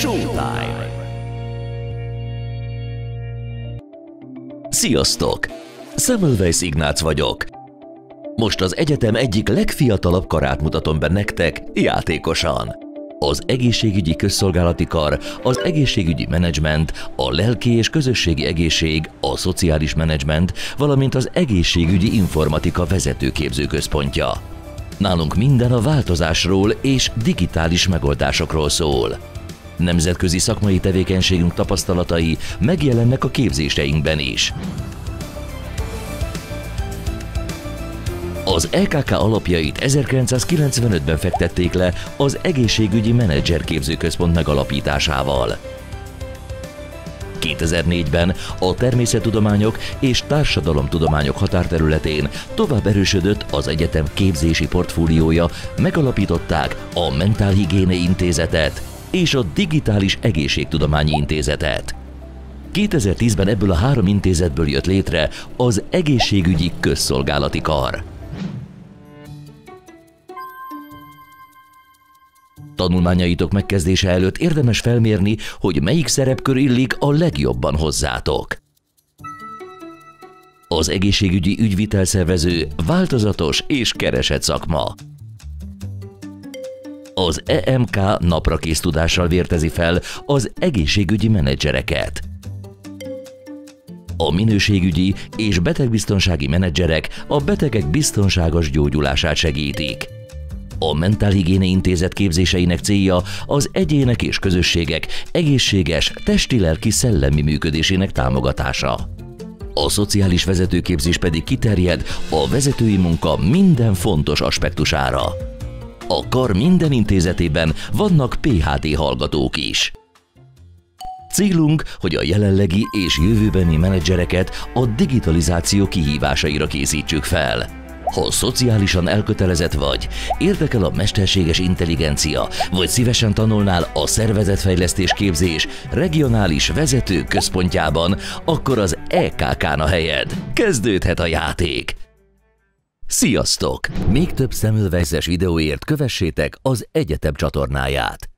Showtime! Sziasztok! Semmelweis Ignác vagyok. Most az egyetem egyik legfiatalabb karát mutatom be nektek játékosan. Az egészségügyi közszolgálati kar, az egészségügyi menedzsment, a lelki és közösségi egészség, a szociális menedzsment, valamint az egészségügyi informatika vezetőképző központja. Nálunk minden a változásról és digitális megoldásokról szól. Nemzetközi szakmai tevékenységünk tapasztalatai megjelennek a képzéseinkben is. Az EKK alapjait 1995-ben fektették le az Egészségügyi Menedzser Képzőközpont megalapításával. 2004-ben a természettudományok és társadalomtudományok határterületén tovább erősödött az egyetem képzési portfóliója, megalapították a Mentálhigiéne Intézetet és a Digitális Egészségtudományi Intézetet. 2010-ben ebből a három intézetből jött létre az Egészségügyi Közszolgálati Kar. Tanulmányaitok megkezdése előtt érdemes felmérni, hogy melyik szerepkör illik a legjobban hozzátok. Az egészségügyi ügyvitelszervező változatos és keresett szakma. Az EMK naprakész tudással vértezi fel az egészségügyi menedzsereket. A minőségügyi és betegbiztonsági menedzserek a betegek biztonságos gyógyulását segítik. A Mentálhigiéne Intézet képzéseinek célja az egyének és közösségek egészséges testi-lelki szellemi működésének támogatása. A szociális vezetőképzés pedig kiterjed a vezetői munka minden fontos aspektusára. A kar minden intézetében vannak PHD hallgatók is. Célunk, hogy a jelenlegi és jövőbeni menedzsereket a digitalizáció kihívásaira készítsük fel. Ha szociálisan elkötelezett vagy, érdekel a mesterséges intelligencia, vagy szívesen tanulnál a szervezetfejlesztés képzés regionális vezető központjában, akkor az EKK-n a helyed. Kezdődhet a játék! Sziasztok! Még több Semmelweis videóért kövessétek az egyetem csatornáját.